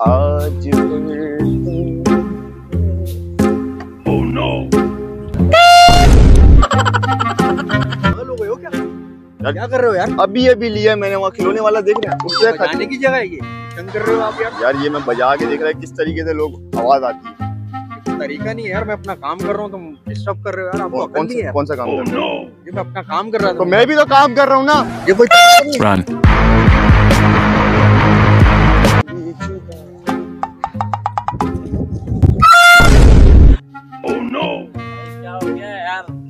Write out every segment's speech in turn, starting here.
आज Oh no! हो हो क्या क्या कर रहे हो यार अभी अभी लिया मैंने वहाँ खिलौने वाला देख रहे हैं। उससे बजाने की जगह है ये। तंग कर रहे हो आप यार? यार ये मैं बजा के देख रहा है किस तरीके से लोग आवाज़ आती है। तरीका नहीं है यार मैं अपना काम कर रहा हूँ तुम डिस्टर्ब कर रहे हो यार आपको कौन कौन सा कौन सा काम Oh कर रहे हो? no! ये मैं अपना काम कर रहा था। तो मैं भी तो काम कर रहा हूँ ना। ये कोई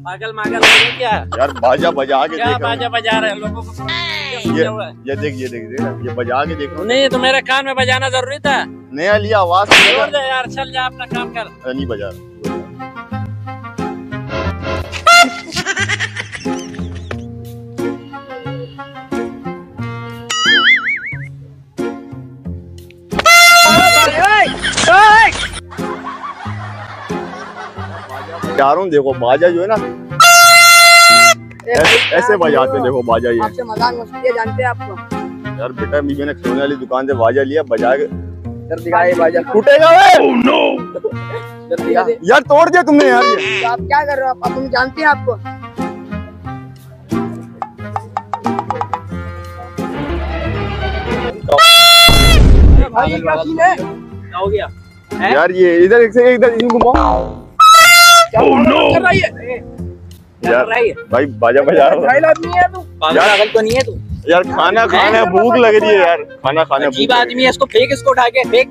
पागल मागल हो क्या? यार बाजा बजा के क्या बाजा बजा रहे हैं लोगों को? हूँ? ये ये देख ये देख देख ये बजा के देखो नहीं तो मेरे कान में बजाना ज़रूरी था। नया लिया आवाज़ छोड़ दे यार चल जा अपना काम कर। नहीं बजा रहा जा रहा हूँ देखो बाजा जो है ना। ऐसे, ऐसे बजाते देखो बाजा ये। आपसे मज़ाक मस्ती जानते हैं आपको? यार बेटा अभी मैंने खिलौने वाली दुकान से बाजा लिया बजा के इधर दिखाए बाजा। टूटेगा वे! Oh no! यार तोड़ दिया तुमने यार। ये तो आप क्या कर रहे हो? आप अपन जानते हैं आपको? भाई ये क्या सीन है? क्या हो गया। यार ये इधर एक से इधर यूँ घुमाओ Oh no! कर रही है। क्या कर रहा है। ये? भाई बाजा बजा रहा है। तू। पागल तो नहीं है तू। यार खाना खाना भूख लग रही है यार। खाना खाने अजीब आदमी है इसको फेंक इसको उठा के फेंक।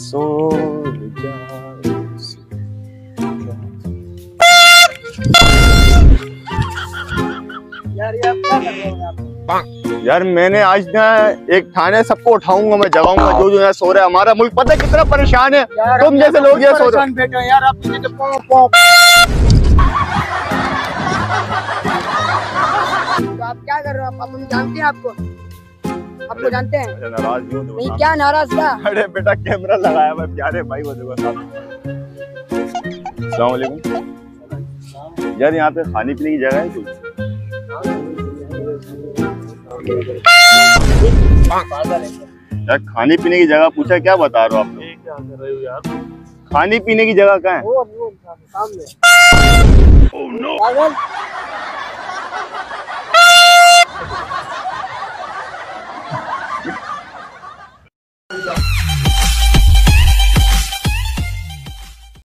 सो यार ये आप क्या कर रहे हो यहाँ यार मैंने आज ना एक थाने सबको उठाऊँगा मैं जगाऊँगा जो जो यहाँ सो रहा है। हमारा मुल्क पता है कितना परेशान है। तुम जैसे लोग यहाँ सो रहे हो। यार तो पौ पौ। तो आप क्या कर रहे हो? आप अपन जानते हैं आपको। आपको जानते हैं। नाराज़ नहीं हो? तो। क्या नाराज़ क्या अरे बेटा कैमरा लगाया मैं प्यारे भाई वो देखो साहब यार यहाँ पे खाने पीने की जगह है कुछ यार खाने पीने की जगह पूछा क्या बता रहे हो आप लोग? खाने पीने की जगह कहाँ है?